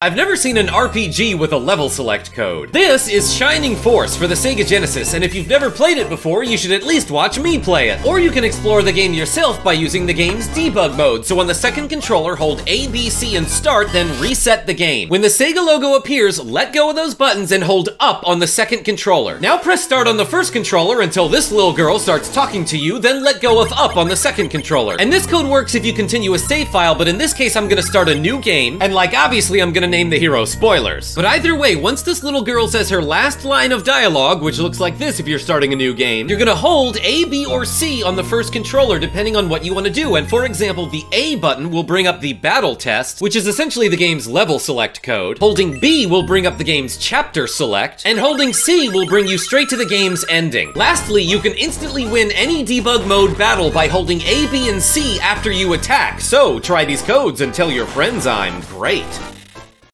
I've never seen an RPG with a level select code. This is Shining Force for the Sega Genesis, and if you've never played it before, you should at least watch me play it. Or you can explore the game yourself by using the game's debug mode, so on the second controller, hold A, B, C, and start, then reset the game. When the Sega logo appears, let go of those buttons and hold up on the second controller. Now press start on the first controller until this little girl starts talking to you, then let go of up on the second controller. And this code works if you continue a save file, but in this case, I'm gonna start a new game, and like obviously, I'm gonna name the hero spoilers. But either way, once this little girl says her last line of dialogue, which looks like this if you're starting a new game, you're gonna hold A, B, or C on the first controller depending on what you want to do. And for example, the A button will bring up the battle test, which is essentially the game's level select code. Holding B will bring up the game's chapter select, and holding C will bring you straight to the game's ending. Lastly, you can instantly win any debug mode battle by holding A, B, and C after you attack. So try these codes and tell your friends I'm great.